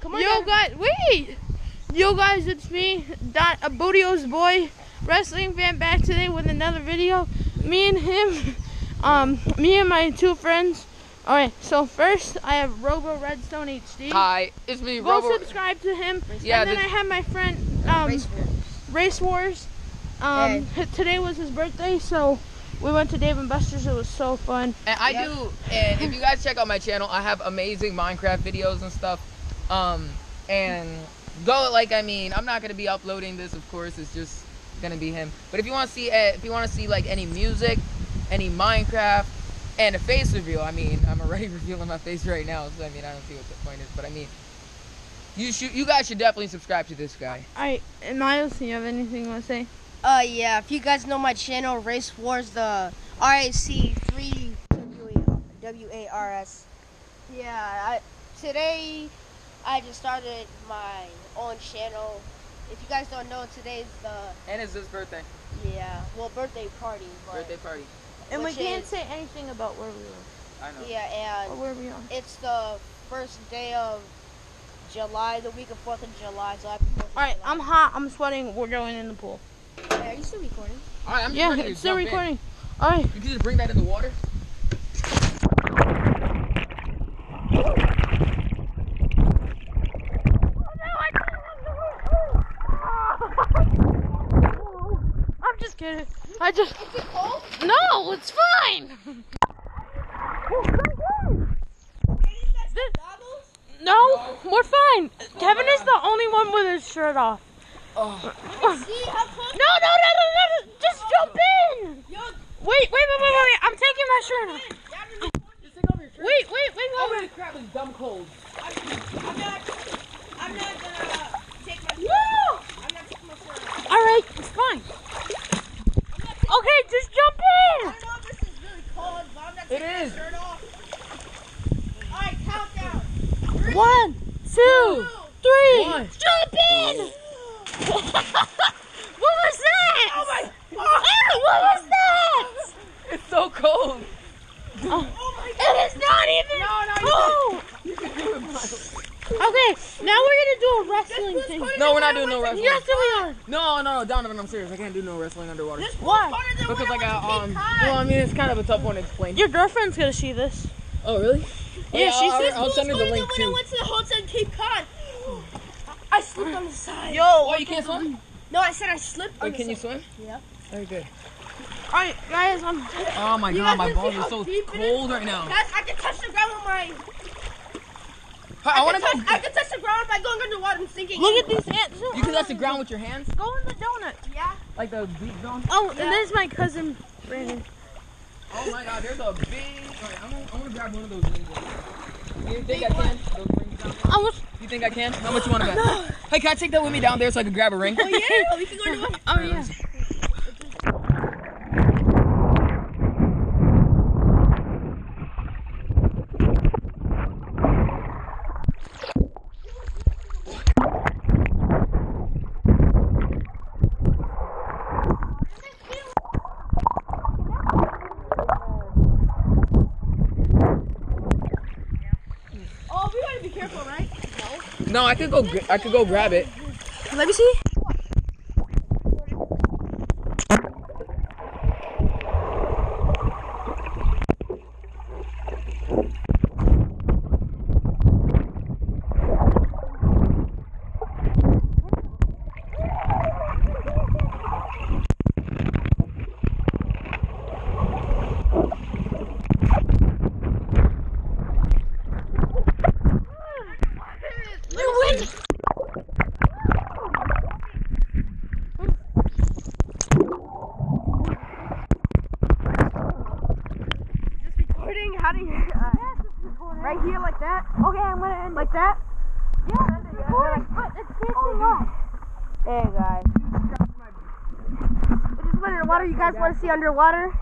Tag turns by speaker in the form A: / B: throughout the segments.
A: Come on,
B: Yo,
A: Devin.
B: guys, wait! Yo, guys, it's me, Don, a Bootyo's boy, wrestling fan, back today with another video. Me and him, um, me and my two friends. Alright, so first I have Robo Redstone HD.
C: Hi, it's me,
B: Go
C: Robo.
B: subscribe to him.
C: Yeah,
B: and then I have my friend, um,
A: Race Wars.
B: Race Wars. Um, today was his birthday, so we went to Dave and Buster's. It was so fun.
C: And I
A: Yeah.
C: do, and if you guys check out my channel, I have amazing Minecraft videos and stuff. Um, and go like I mean, I'm not gonna be uploading this, of course. It's just gonna be him. But if you want to see, uh, if you want to see like any music, any Minecraft, and a face reveal, I mean, I'm already revealing my face right now, so I mean, I don't see what the point is. But I mean, you should, you guys should definitely subscribe to this guy.
B: Alright, and Miles, do you have anything you want to say?
A: Uh, yeah. If you guys know my channel, Race Wars, the RAC three W A R S. Yeah. I, today, I just started my own channel. If you guys don't know, today's the
C: And it's his birthday,
A: yeah, well, birthday party. But,
C: birthday party.
B: And we can't
A: is-
B: say anything about where we are.
C: I know.
A: Yeah,
B: or
A: and
B: where we are.
A: it's the first day of July, the week of Fourth of July. So I.
B: Alright, I'm hot. I'm sweating. We're going in the pool.
A: Are you still recording?
C: All right, I'm just
B: Yeah,
C: ready to
B: it's still
C: jump in.
B: recording. Alright.
C: You can just bring that in the water.
B: I'm just kidding. I just. No, it's fine. This- No, we're fine. Kevin is the only one with his shirt off.
C: Oh.
A: See how close?
B: No, no, no, no, no, no. Just jump in.
A: Yo,
B: Wait, wait, wait, wait, wait. I'm taking my shirt off.
C: Just take off your shirt.
B: Wait, wait, wait,
C: Oh,
B: wait.
C: man, crap is dumb cold.
A: I'm not. I'm not gonna take my.
B: Woo!
A: I'm not taking my shirt off.
B: All right, it's fine. Okay, just jump
A: I
B: in.
A: don't know if this is really cold, but I'm not
C: It
A: taking
C: is.
A: my shirt off. Alright, countdown.
B: One, two, three.
C: One.
B: Jump in. what was that? Oh my! what was that?
C: It's so cold.
A: Oh my god.
B: It is not even.
C: No, no,
B: Oh.
C: You can do it,
B: Okay, now we're gonna do a wrestling thing.
C: No, we're not doing no wrestling.
B: Yes, we are.
C: No, no, no, Donovan, I'm serious. I can't do no wrestling underwater.
B: Why?
C: Because like I um, well, I mean, it's kind of a tough one to explain.
B: Your girlfriend's gonna see this.
C: Oh, really?
B: Yeah, she
C: I'll,
B: says
C: I'll, I'll send her the link
A: when I went to the hotel in Cape Cod. I slipped on the side.
B: Yo.
C: Oh, you can't swim?
A: No, I said I slipped on
C: Wait,
A: the
C: can you swim?
A: Yeah.
C: Very good.
B: All right, guys. I'm.
C: Oh my
A: You
C: god, my
A: can
C: balls are so
A: deep it is?
C: cold right now.
A: Guys, I can touch the ground with my.
C: I, want to
A: touch, I
C: go.
A: can touch the ground by going underwater and sinking.
B: Look at these ants.
C: You can touch the ground with your hands,
B: Go in the donut.
A: Yeah.
C: like the beat zone.
B: Oh, and there's my cousin Brandon.
C: Oh my god, there's a big. Wait, I'm gonna, I'm gonna grab one of those rings. You think I can? Those rings down there?
B: I was.
C: You think I can? How much you want to bet? No. Hey, can I take that with me down there so I can grab a ring?
A: Oh yeah, we can go do it.
B: Oh yeah.
A: Oh, we gotta be careful, right?
C: No, I could go. I could go grab it.
A: Let me see. Just recording. How do you? Uh, right here, like that.
B: Okay, I'm gonna end.
A: Like that.
B: Yeah, it's recording, but it's facing up.
A: Hey guys. I just went underwater. You guys want to see underwater?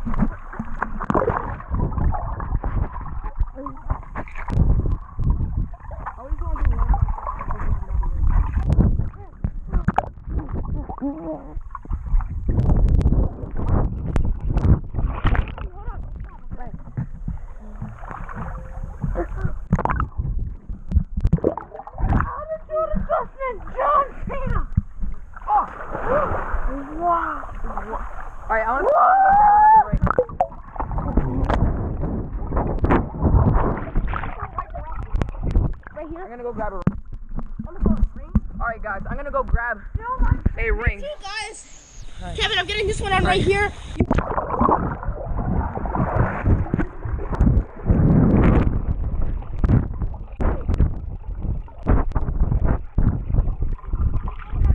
C: Gonna go grab a ring.
A: Two guys. Kevin, I'm getting this one on right here.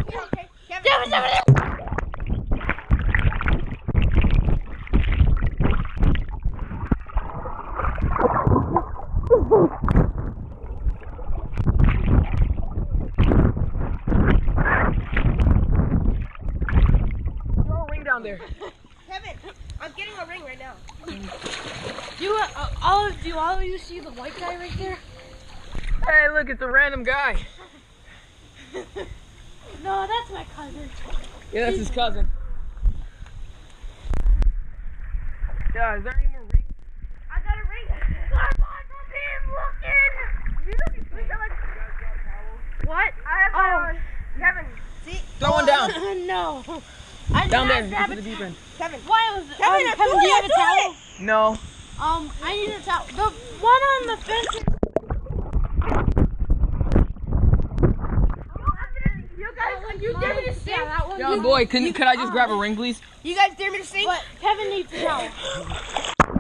A: Okay, Kevin.
C: Throw a ring down there.
A: Kevin, I'm getting a ring right now.
B: Do uh, all of do all of you see the white guy right there?
C: Hey, look, it's a random guy.
B: No, that's my cousin.
C: Yeah, that's his cousin. Yeah, is there any more rings?
A: I got a ring. Come on, from him looking. What? I have
B: Oh.
A: Kevin, see?
C: Throw one down.
B: no. I
C: Down there,
B: grab
C: into the deep end.
A: Kevin.
B: Why was
A: Kevin,
B: um, Kevin, do you
A: it,
B: have a
A: I'm
B: towel?
C: No.
B: Um, I need a towel. The one on the fence.
A: You guys, you dare me to sing?
B: Yeah, that one.
C: Yo, boy, can, you, could I just grab a ring, please?
A: You guys dare me to sing?
B: But Kevin needs a towel.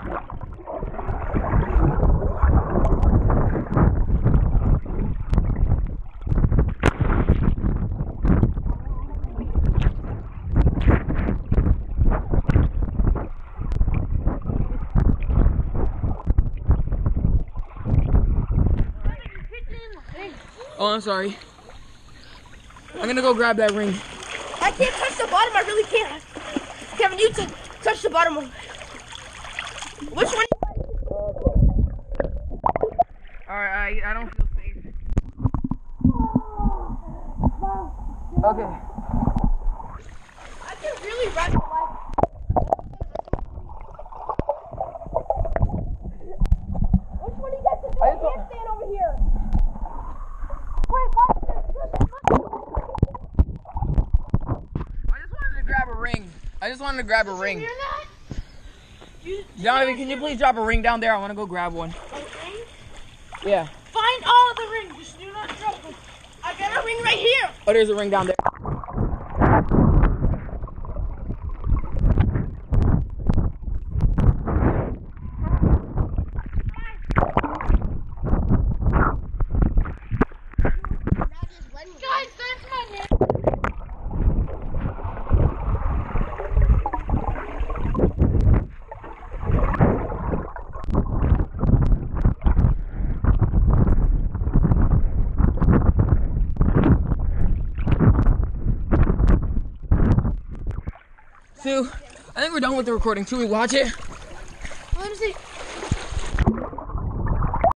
C: Oh, I'm sorry. I'm gonna go grab that ring.
A: I can't touch the bottom. I really can't. Kevin, you t- touch the bottom one. Which one?
C: Alright, I, I don't feel safe. Okay.
A: I can really run. Which one do you guys can do
C: I
A: a
C: just want-
A: handstand over here?
C: I just wanted to grab a ring. I just wanted to grab a ring. Donovan, can you please drop a ring down there? I want to go grab one. Yeah.
B: Find all of the rings. Just do not drop them.
A: I got a ring right here.
C: Oh, there's a ring down there. Sue, I think we're done with the recording. Should we watch it?